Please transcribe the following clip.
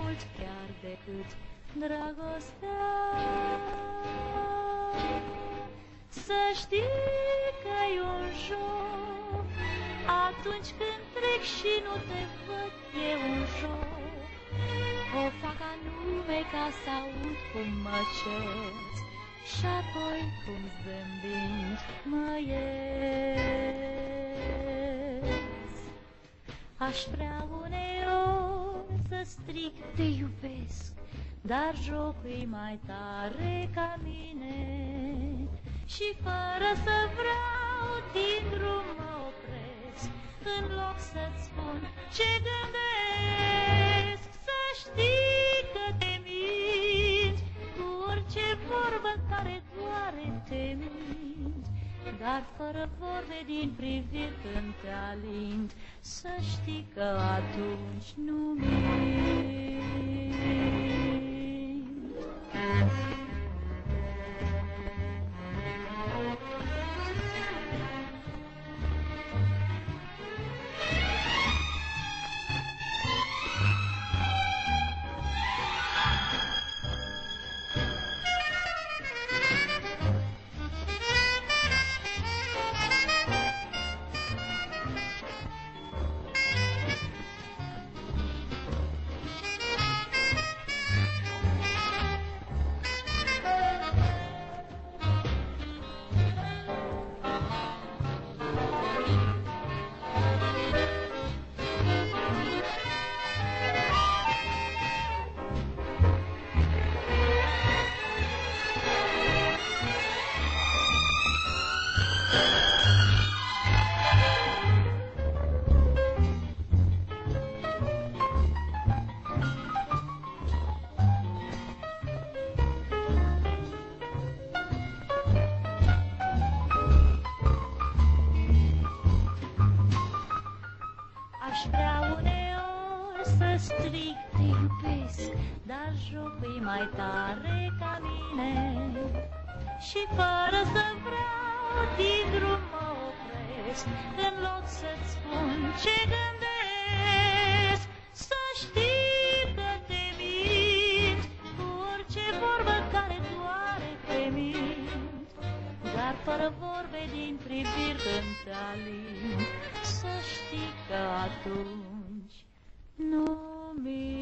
mult chiar decât dragostea. Să știi că-i un joc Atunci când trec și nu te văd E un joc. O fac anume ca să aud cum mă cerți Și apoi cum zâmbind mă ierți Aș vrea uneori să strig te iubesc Dar jocul mai tare ca mine. Și fără să vreau din drum mă opresc În loc să-ți spun ce gândesc Dar fără vorbe din priviri când te alind Să știi că atunci nu mint Aș vrea uneori să strig te iubesc Dar jocul mai tare ca mine. Și fără să vreau din drum mă opresc În loc să-ți spun ce gândesc. Să știi că te mint Cu orice vorbă care doare pe mint Dar fără vorbe din priviri când te alin Să știi că atunci nu mi